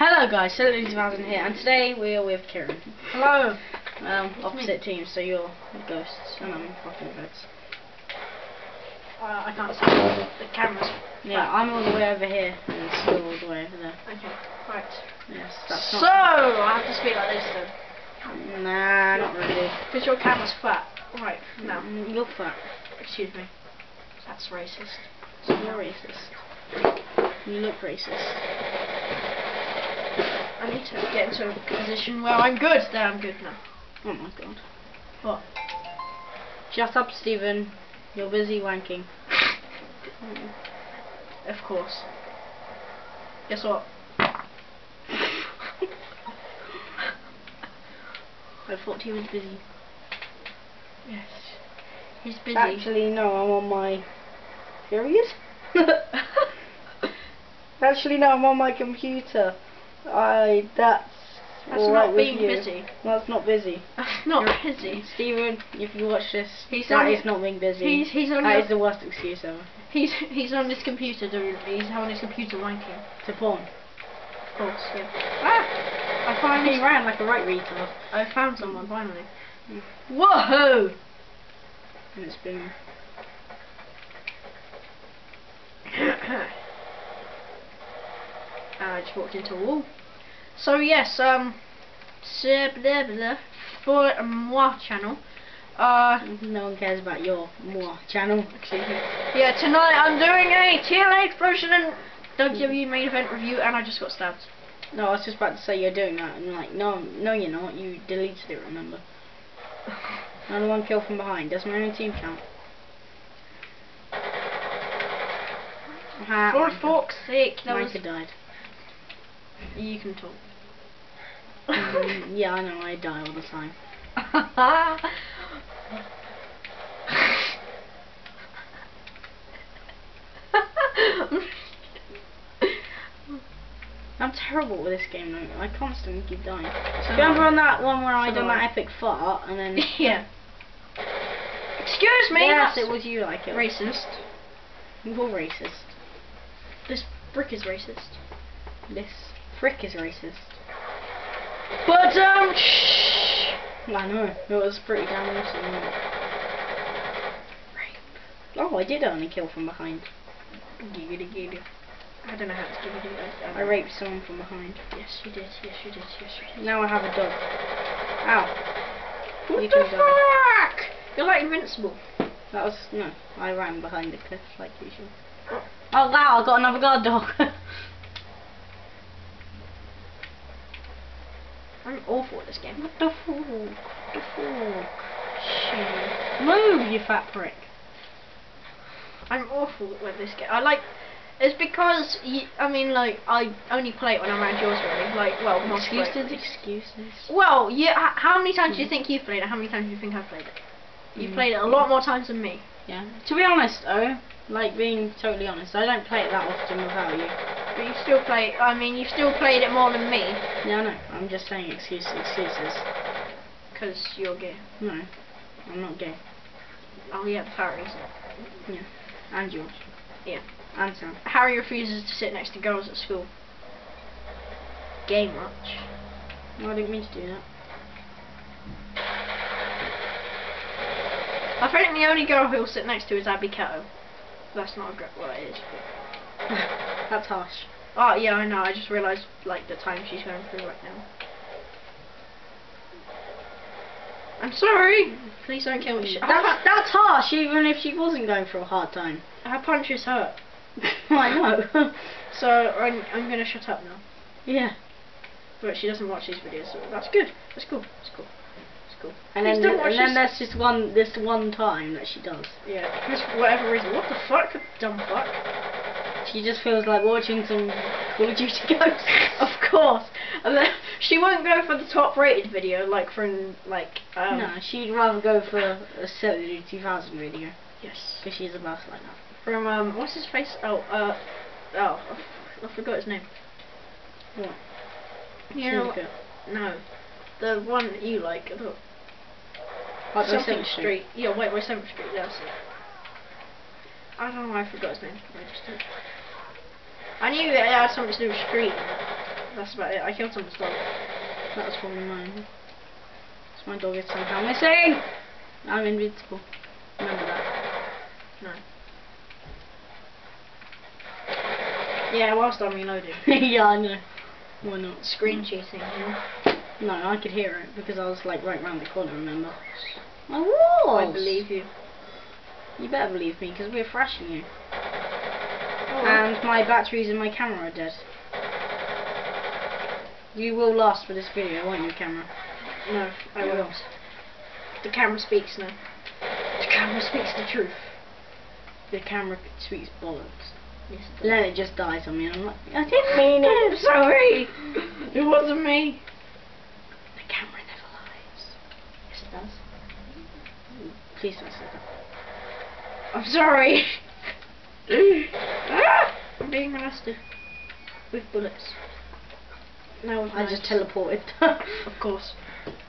Hello guys, Silly 2000 here, and today we are with Kieran. Hello. Um, opposite teams, so you're the ghosts and I'm fucking votes. Uh, I can't see the cameras. Yeah, I'm all the way over here, and still all the way over there. Okay. Right. Yes, that's so. I have to speak like this then, Nah, not really. because your camera's flat. Right. Now, Mm, You're fat. excuse me. That's racist. You're racist. You look racist. I need to get into a position where I'm good. There, I'm good now. Oh my god. What? Shut up, Stephen. You're busy wanking. Of course. Guess what? I thought he was busy. Yes. He's busy. Actually, no, I'm on my. period. Actually, no, I'm on my computer. I. That's. That's all right not being busy. That's not busy. Not You're- busy. Stephen, if you watch this, He's that on- not being busy. He's he's on that is the worst excuse ever. he's he's on his computer doing he's on his computer wanking. To porn. Of course, yeah. Ah! I finally He ran like a right retard. I found someone finally. Mm. Whoa! And it's been. I just walked into a wall. So yes, um, so blah, blah, for a moi channel. Uh, No one cares about your more channel. excuse me. Yeah, tonight I'm doing a TNA Explosion and WWE main event review, and I just got stabbed. No, I was just about to say you're doing that, and like, no, no, you're not. You deleted it. Remember? Another one kill from behind. Does my own team count? For fork's sake, that was. Micah died. You can talk. Mm, yeah, I know. I die all the time. I'm terrible with this game though. I constantly keep dying. So Remember on that one where I done that epic fart and then yeah. Excuse me. yes, that's it was you like it. racist. You're racist. This brick is racist. This frick is racist. But um, shh. I know. It was pretty damn awesome. wasn't? Oh, I did only kill from behind. Giggity giggity. I don't know how to give it. I raped someone from behind. Yes, you did. Yes, you did. Yes, you did. Now I have a dog. Ow. What You the fuck? You're like invincible. That was no. I ran behind the cliff like usual. Oh. Oh wow! I got another guard dog. I'm awful at this game. what the fuck? What the fuck? Shit. Move, you fat prick. I'm awful with this game. I like. It's because I mean, like I only play it when I'm around yours, really. Like, well, Excuses, excuses. Well, yeah. How many times do you think you've played it? How many times do you think I've played it? You've Mm. played it a lot more times than me. Yeah. To be honest, though, like being totally honest, I don't play it that often without you. But you still play. I mean, you've still played it more than me, Yeah, I know. I'm just saying excuses, excuses. because you're gay. No, I'm not gay. Oh yeah, Harry's. Yeah. And yours. Yeah. And Sam. Harry refuses to sit next to girls at school. Gay much. No, I didn't mean to do that. I think the only girl who'll sit next to is Abby Ketto. That's not a girl. Well, it is. That's harsh. Oh yeah, I know. I just realised like the time she's going through right now. I'm sorry. Please don't kill me. That's, that's harsh, even if she wasn't going through a hard time. Her punches hurt. I know. So I'm I'm gonna shut up now. yeah. But she doesn't watch these videos, so that's good. That's cool. That's cool. That's cool. And Please then, don't watch and then there's just one, this one time that she does. Yeah. For whatever reason. What the fuck, dumb fuck. She just feels like watching some Call of Duty Ghosts. Of course. And then she won't go for the top rated video like from like um no, she'd rather go for a Silly 2000 video. yes. Because she's a boss like that. From um what's his face? Oh uh oh I forgot his name. What? You know, no. The one that you like. Look. Like by Something Seventh Street. Yeah, wait, wait, Seventh Street. That's it. I don't know why I forgot his name. I just did. I knew it had something to do with street. That's about it. I killed someone's dog. That was probably mine. So my dog is somehow missing. I'm invincible. Remember that. No. Yeah, whilst I'm reloading. yeah, I know. Why not? Screen cheating. Yeah. No, I could hear it because I was like right round the corner. Remember? I was. I believe you. You better believe me because we're thrashing you. And my batteries and my camera are dead. You will last for this video, won't you, camera? no, I You won't. The camera speaks now. The camera speaks the truth. The camera speaks bollocks. Yes, it Then it just dies on me, and I'm like, I didn't mean it. I'm sorry. It wasn't me. The camera never lies. Yes, it does. Please don't say that. I'm sorry. Ah! I'm being molested with bullets. No, I just teleported. Of course.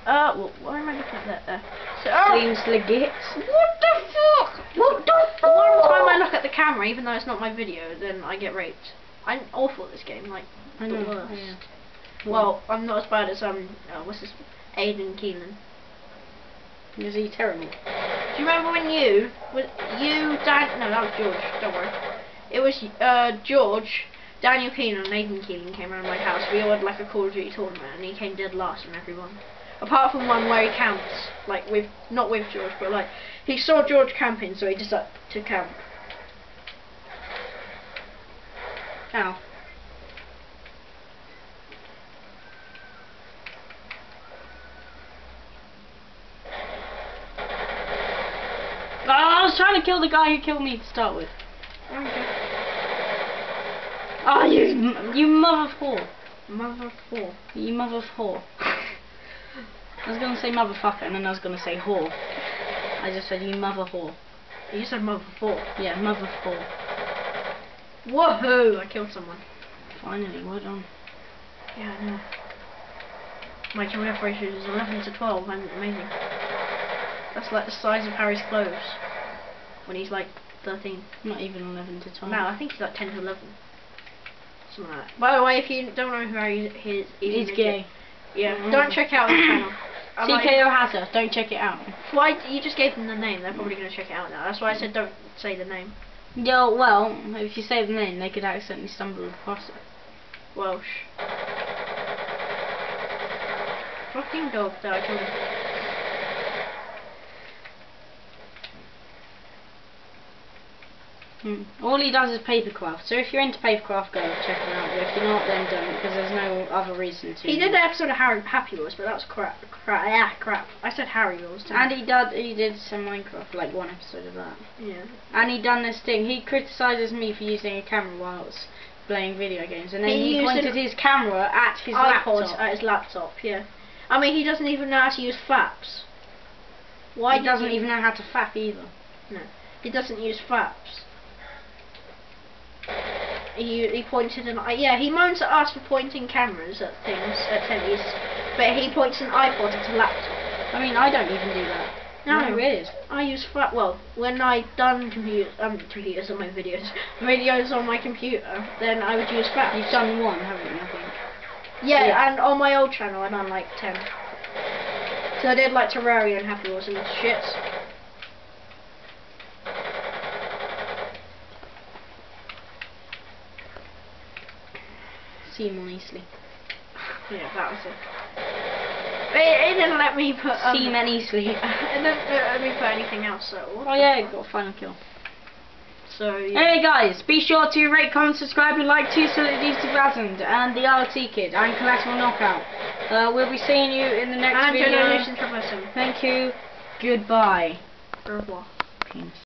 Uh, well, why am I looking at that there? So, oh, Seems legit. what the fuck? What the fuck? One time I look at the camera, even though it's not my video, then I get raped. I'm awful at this game, like, I the know. worst. yeah. Well, I'm not as bad as, um, uh, what's this, Aiden Keelan. is he terrible? You remember when you, was you, Dan, no, that was George, don't worry. It was, uh, George, Daniel Keenan and Aiden Keelan came around my house. We all had like a Call of Duty tournament and he came dead last from everyone. Apart from one where he camps, like with, not with George, but like, he saw George camping so he decided to camp. Ow. Oh, I was trying to kill the guy who killed me to start with. Oh, you, you mother of whore. Mother of four. You mother of whore. I was gonna say motherfucker and then I was gonna say whore. I just said you mother whore. You said mother four. Yeah, mother whore. Woohoo! I killed someone. Finally, well done. Yeah, I know. My giraffe ratio is 11 to 12. I'm amazing. That's like the size of Harry's clothes. When he's like 13. Not even 11 to 12. No, I think he's like 10 to 11. Something like that. By the way, if you don't know who Harry is, he's, he's, He's gay. Yeah, Mm. don't check out his channel. I might- CKO Hatter, don't check it out. Why you just gave them the name? They're probably going to check it out now. That's why I said don't say the name. Yeah, well, if you say the name, they could accidentally stumble across it. Welsh. Fucking dog that I killed him. Hmm. All he does is papercraft, so if you're into papercraft, go check him out. But if you're not, then don't, because there's no other reason to. He did an episode of Harry Happy Wheels, but that was crap. Crap. Yeah, crap. I said Harry Wheels. And he did, he did some Minecraft, like one episode of that. yeah. And he done this thing. He criticises me for using a camera while I was playing video games, and then He he, pointed his camera at his iPod laptop. at his laptop. Yeah. I mean, he doesn't even know how to use Fraps. Why he doesn't he- even know how to fap either. No. He doesn't use Fraps. He he pointed an yeah he moans at us for pointing cameras at things at tennies, but he points an iPod at a laptop. I mean, I don't even do that. No. Am I weird? I use FAP well when I done computer um computers on my videos videos on my computer then I would use flat. You've done one, haven't you? I think. Yeah, Yeah. and on my old channel I done like 10. So I did like Terraria and Happy Wheels and shits. Seymour Easley. Yeah, that was it. It, it didn't let me put. Um, Seaman Easley. it didn't let me put anything else. So. Oh yeah, got a final kill. So yeah. Anyway guys, be sure to rate, comment, subscribe and like to Solid 2000 and the RT Kid and Collateral Knockout. Uh, we'll be seeing you in the next and video. Generation Traversing. Thank you. Goodbye. Au revoir. Penis.